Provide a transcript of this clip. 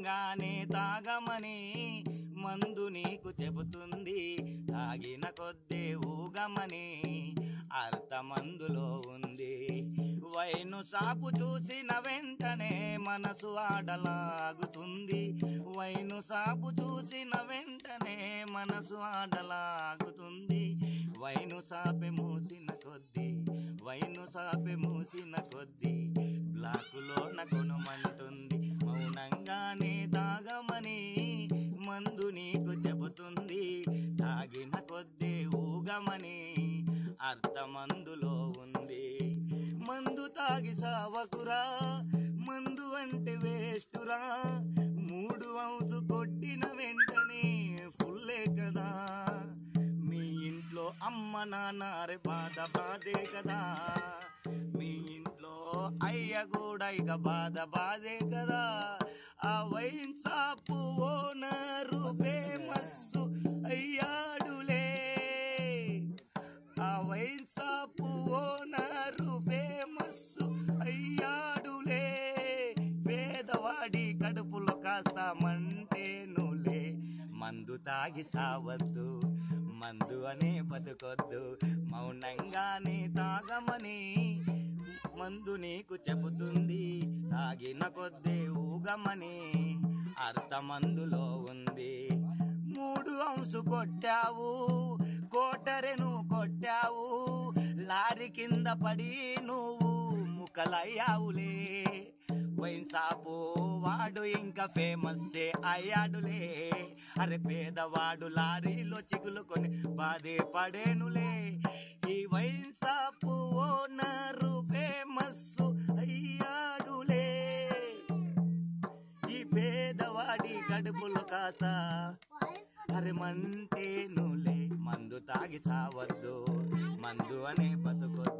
తాగంగానే తాగమని మందు నీకు చెబుతుంది. తాగిన కొద్దే ఊగమని అర్థమందులో ఉంది. వైను సాపు చూసిన వెంటనే మనసు ఆడలాగుతుంది. వైను సాపు చూసిన వెంటనే మనసు ఆడలాగుతుంది. వైను సాపె మూసిన కొద్దీ వైను సాపె మూసిన కొద్దీ. బ్లాకులో నగుణమంట నీకు చెబుతుంది. తాగిన కొద్దీ ఊగమని అర్థమందులో ఉంది. మందు తాగి సావకురా మందు అంటే వేస్టురా. మూడు అవుతు కొట్టిన వెంటనే ఫుల్లే కదా. మీ ఇంట్లో అమ్మ నాన్నారే బాధ బాధే కదా. మీ ఇంట్లో అయ్య కూడా ఇక బాధ బాధే కదా. ఆ వైన్ తాగి సావద్దు. మందు అనే బతుకొద్దు. మౌనంగానే తాగమని మందు నీకు చెబుతుంది. తాగిన కొద్దే ఊగమని అర్థమందులో ఉంది. మూడు అంశు కొట్టావు కోటరెను కొట్టావు. లారీ కింద పడి నువ్వు ముక్కలయ్యావులే. వైన్సాపో వాడు ఇంకా ఫేమస్ అయ్యాడులే. అరే పేదవాడు లారీలో చిగులుకొని బాధే పడేనులే. ఈ వైన్ ఓనరు ఫేమస్ అయ్యాడులే. ఈ పేదవాడి కడుపులు కాత అరే మంటేనులే మందు తాగి సావద్దు మందు అనే బతుకొద్దు.